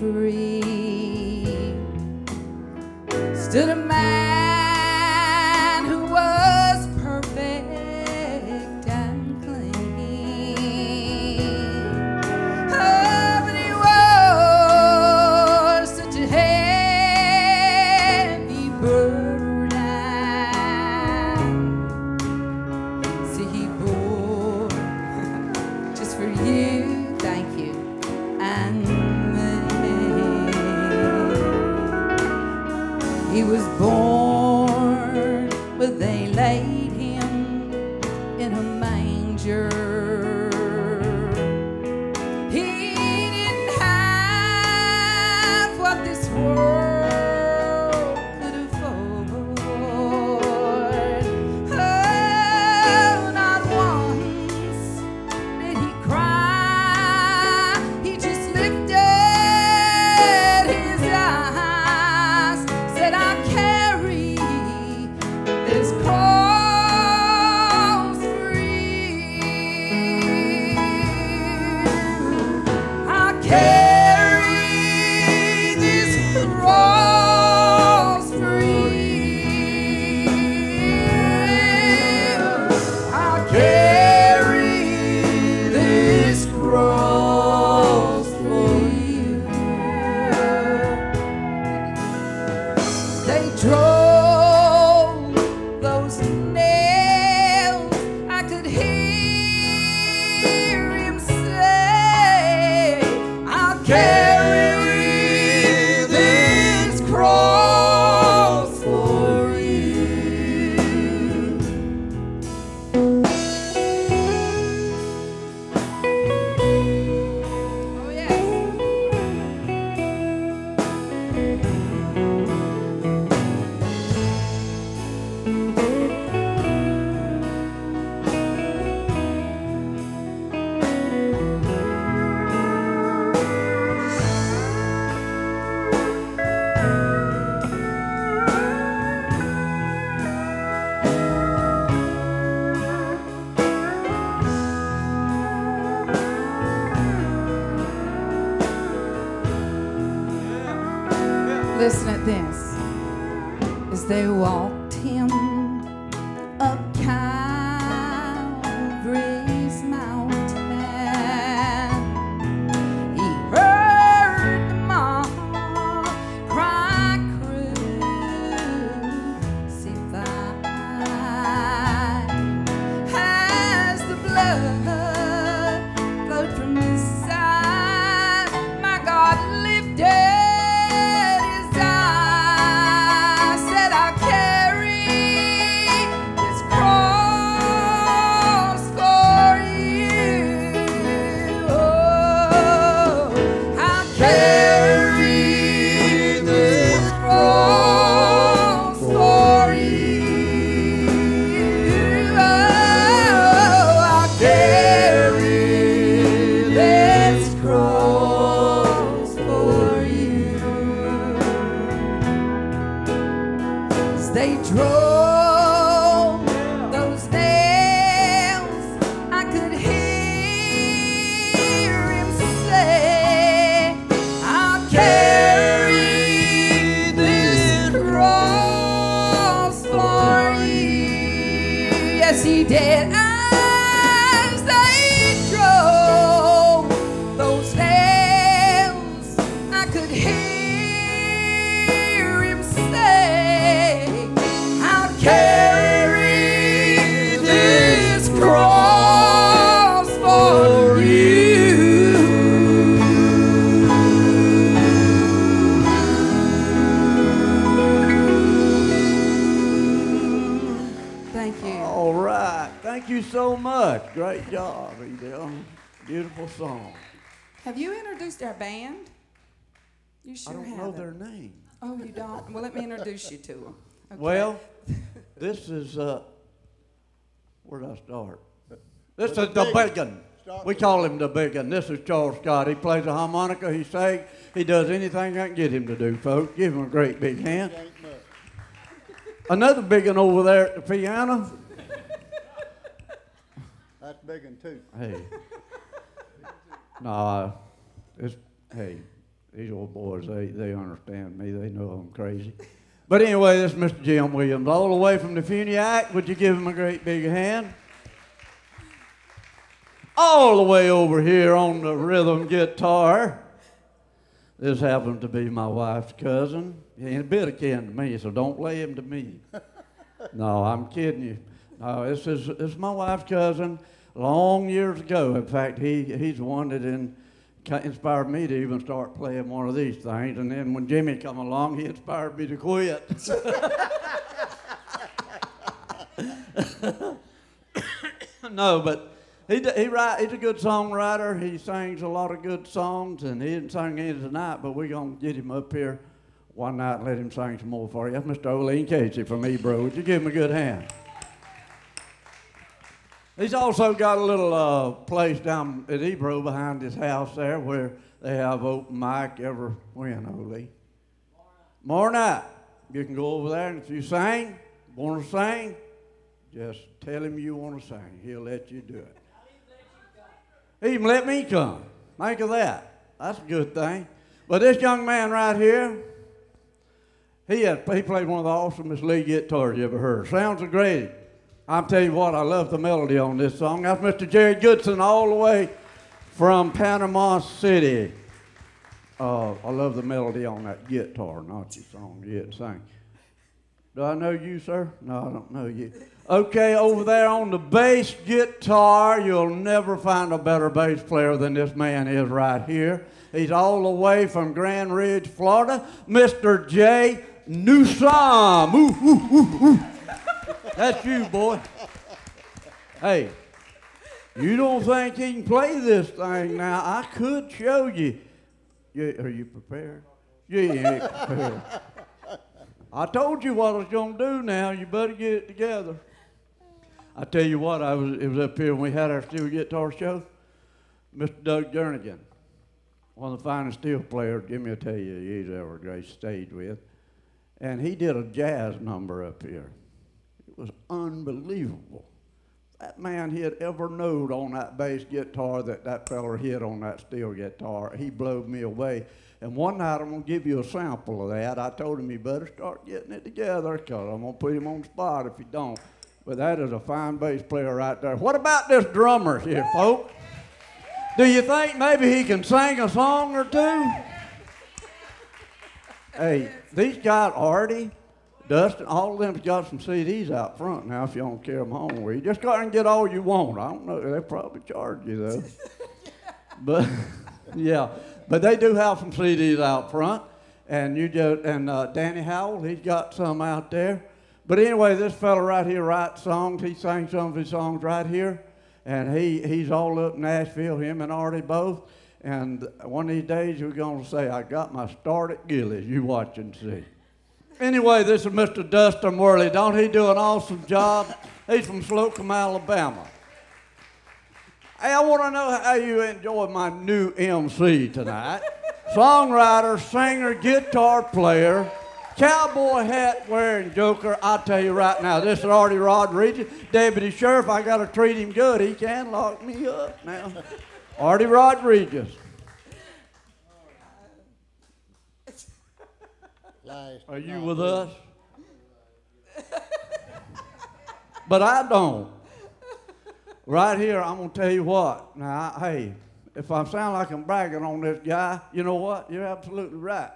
free. Stood He was born, but they laid him. they walk. song. Have you introduced our band? You sure I don't know their name. Oh, you don't? Well, let me introduce you to them. Okay. Well, this is, uh, where do I start? This is the big one. We call him the big one. This is Charles Scott. He plays the harmonica, he sings, he does anything I can get him to do, folks. Give him a great big hand. Another big one over there at the piano. That's big one, too. Hey. Nah, it's, hey, these old boys, they, they understand me. They know I'm crazy. But anyway, this is Mr. Jim Williams, all the way from DeFuniak. Would you give him a great big hand? All the way over here on the rhythm guitar. This happens to be my wife's cousin. He ain't a bit akin to me, so don't lay him to me. no, I'm kidding you. No, this is, this is my wife's cousin long years ago. In fact, he, he's one that in, inspired me to even start playing one of these things. And then when Jimmy come along, he inspired me to quit. no, but he, he write, he's a good songwriter. He sings a lot of good songs, and he didn't sing any tonight, but we're going to get him up here one night and let him sing some more for you. That's Mr. Oline Casey from Ebro. Would you give him a good hand? He's also got a little uh, place down at Ebro behind his house there where they have open mic every when, Ole? More night. You can go over there, and if you sing, want to sing, just tell him you want to sing. He'll let you do it. He even let me come. Think of that. That's a good thing. But this young man right here, he, had, he played one of the awesomest lead guitars you ever heard. Sounds great. I'm telling you what, I love the melody on this song. That's Mr. Jerry Goodson all the way from Panama City. Uh, I love the melody on that guitar, not your song yet sing. Do I know you, sir? No, I don't know you. Okay, over there on the bass guitar, you'll never find a better bass player than this man is right here. He's all the way from Grand Ridge, Florida, Mr. Jay Newsom. Ooh, ooh, ooh, ooh. That's you, boy. Hey, you don't think he can play this thing now? I could show you. you are you prepared? You ain't prepared. I told you what I was going to do now. You better get it together. I tell you what, I was, it was up here when we had our steel guitar show. Mr. Doug Jernigan, one of the finest steel players, Jimmy will tell you, he's ever graced stage with. And he did a jazz number up here was unbelievable. That man he had ever knowed on that bass guitar that that feller hit on that steel guitar. He blew me away. And one night I'm to give you a sample of that. I told him he better start getting it together because I'm to put him on spot if he don't. But that is a fine bass player right there. What about this drummer here, folks? Do you think maybe he can sing a song or two? hey, these guys, Artie, Dustan, all of them's got some CDs out front now if you don't carry them home with you. Just go and get all you want. I don't know. They probably charge you, though. but, yeah. But they do have some CDs out front. And you just, and uh, Danny Howell, he's got some out there. But anyway, this fella right here writes songs. He sang some of his songs right here. And he, he's all up in Nashville, him and Artie both. And one of these days, we're going to say, I got my start at Gilley's. You watch and see. Anyway, this is Mr. Dustan Worley. Don't he do an awesome job? He's from Slocomb, Alabama. Hey, I want to know how you enjoy my new MC tonight. Songwriter, singer, guitar player, cowboy hat wearing joker. I'll tell you right now, this is Artie Rodriguez, deputy sheriff. I got to treat him good. He can't lock me up now. Artie Rodriguez. Are you with us? but I don't. Right here, I'm going to tell you what. Now, I, hey, if I sound like I'm bragging on this guy, you know what? You're absolutely right.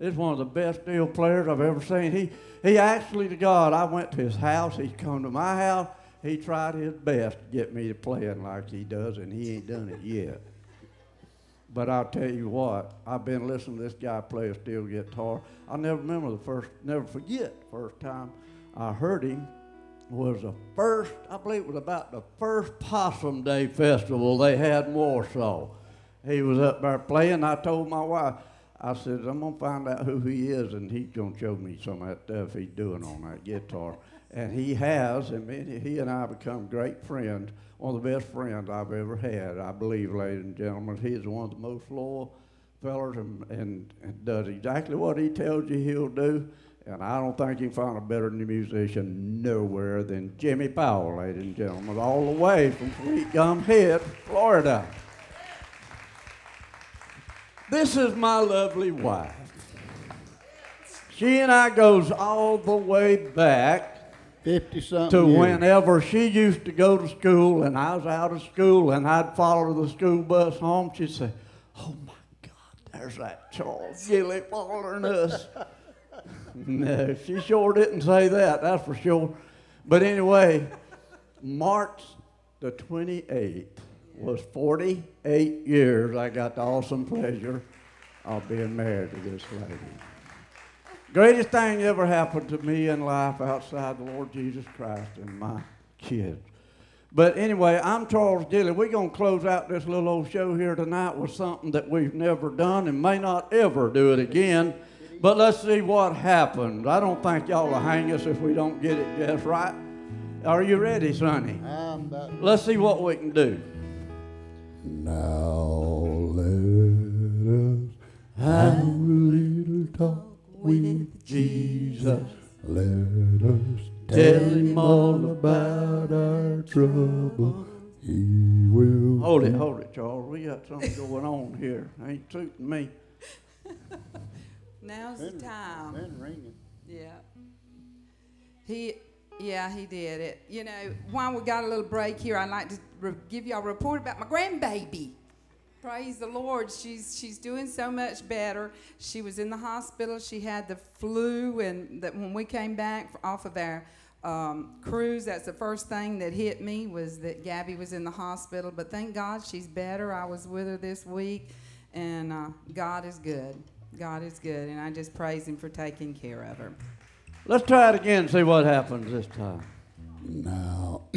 He's one of the best steel players I've ever seen. He, he actually, to God, I went to his house. He come to my house. He tried his best to get me to playing like he does, and he ain't done it yet. But I'll tell you what, I've been listening to this guy play a steel guitar. I'll never remember the first, never forget the first time I heard him was the first, I believe it was about the first Possum Day festival they had in Wausau. He was up there playing. I told my wife, I said, I'm going to find out who he is, and he's going to show me some of that stuff he's doing on that guitar. And he has, and he and I have become great friends one of the best friends I've ever had, I believe, ladies and gentlemen. He's one of the most loyal fellows and, and, and does exactly what he tells you he'll do. And I don't think you can find a better musician nowhere than Jimmy Powell, ladies and gentlemen, all the way from Sweet Gum Head, Florida. This is my lovely wife. She and I goes all the way back 50 something to years. whenever she used to go to school and I was out of school and I'd follow the school bus home, she'd say, Oh my God, there's that Charles Gilley following us. no, she sure didn't say that, that's for sure. But anyway, March the 28th was 48 years I got the awesome pleasure of being married to this lady. Greatest thing ever happened to me in life outside the Lord Jesus Christ and my kids. But anyway, I'm Charles Gilley. We're going to close out this little old show here tonight with something that we've never done and may not ever do it again. But let's see what happens. I don't think y'all will hang us if we don't get it just right. Are you ready, Sonny? I'm Let's see what we can do. Now let us have a little talk with Jesus. Let us tell him all about our trouble. He will. Hold it, hold it, Charles. We got something going on here. Ain't suiting me. Now's the time. Been ringing. Yeah. He, yeah, he did it. You know, while we got a little break here, I'd like to re- give y'all a report about my grandbaby. Praise the Lord. She's she's doing so much better. She was in the hospital. She had the flu, and that when we came back off of our um, cruise, that's the first thing that hit me was that Gabby was in the hospital. But thank God she's better. I was with her this week, and uh, God is good. God is good, and I just praise Him for taking care of her. Let's try it again see what happens this time. Now,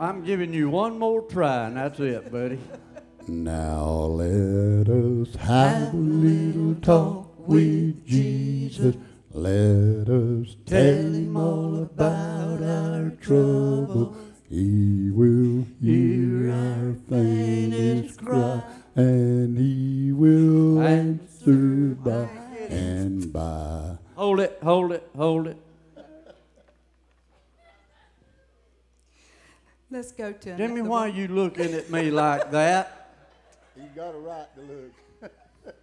I'm giving you one more try, and that's it, buddy. now let us have a little talk with Jesus. Let us tell him all about our trouble. He will hear our faintest cry, and he will answer by and by. Hold it, hold it, hold it. Let's go to Jimmy, another why one. you looking at me like that? You got a right to look.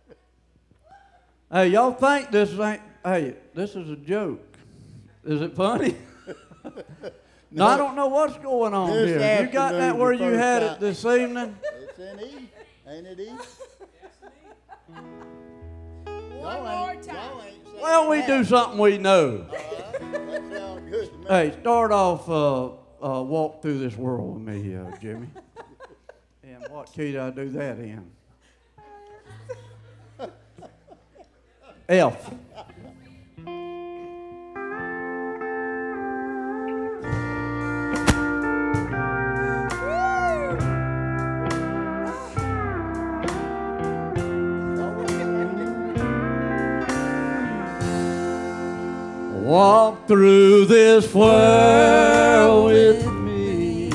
Hey, y'all think this ain't, hey, this is a joke. Is it funny? no, I don't know what's going on here. You got that afternoon's where you had time. it this evening? It's in E, ain't it E? One more time. Well, we do something we know. That sounds good to me. Hey, start off, uh, uh, walk through this world with me, uh, Jimmy. and what key do I do that in? F. Walk through this world with me.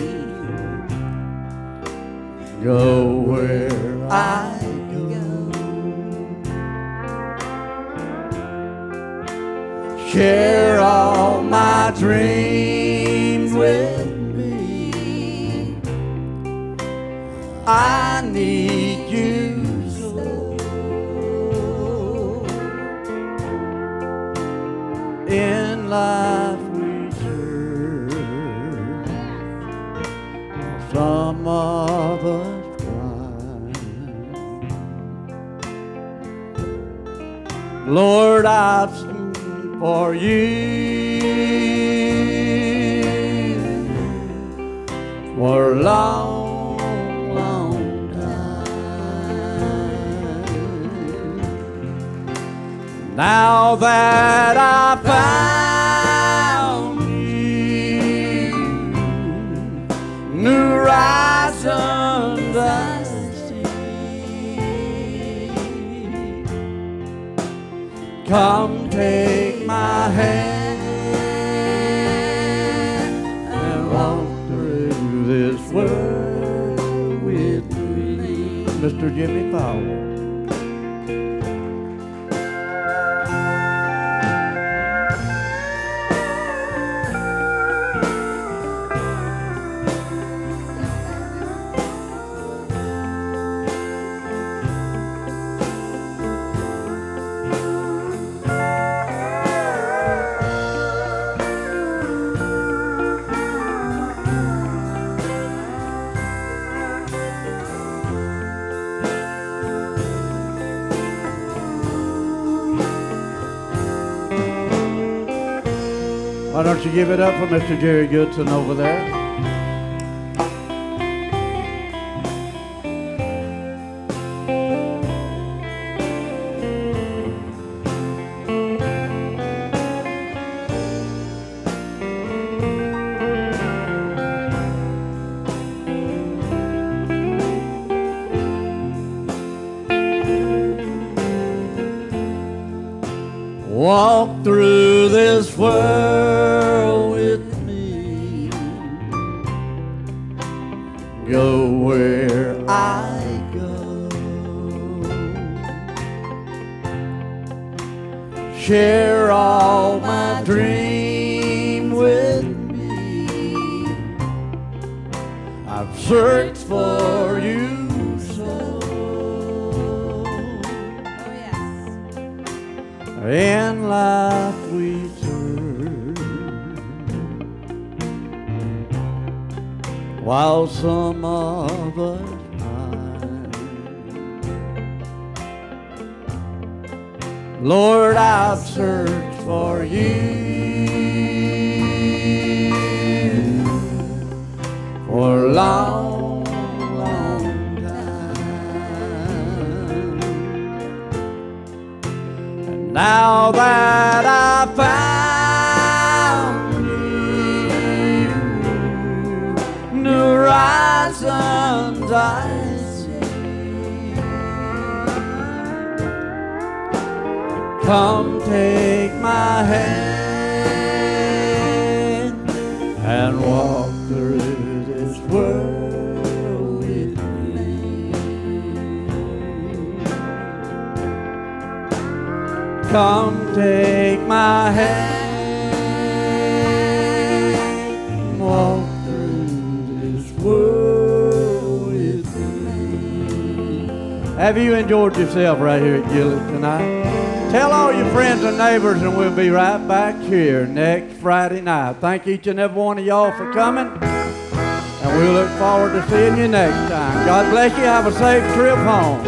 Go where I go. Share all my dreams with me. I need Lord, I've stood for you for a long, long time. Now that I found Come take my hand and walk through this world with me. Mr. Jimmy Powell. Why don't you give it up for Mr. Jerry Goodson over there? Walk through this world Share all my dream with me. I've searched for you so. Oh, yes. In life we turn While some of us Lord, I've searched for you. For a long, long time. And now that I Come take my hand and walk through this world with me. Come take my hand, walk through this world with me. Have you enjoyed yourself right here at Gillett tonight? Tell all your friends and neighbors, and we'll be right back here next Friday night. Thank each and every one of y'all for coming, and we look forward to seeing you next time. God bless you. Have a safe trip home.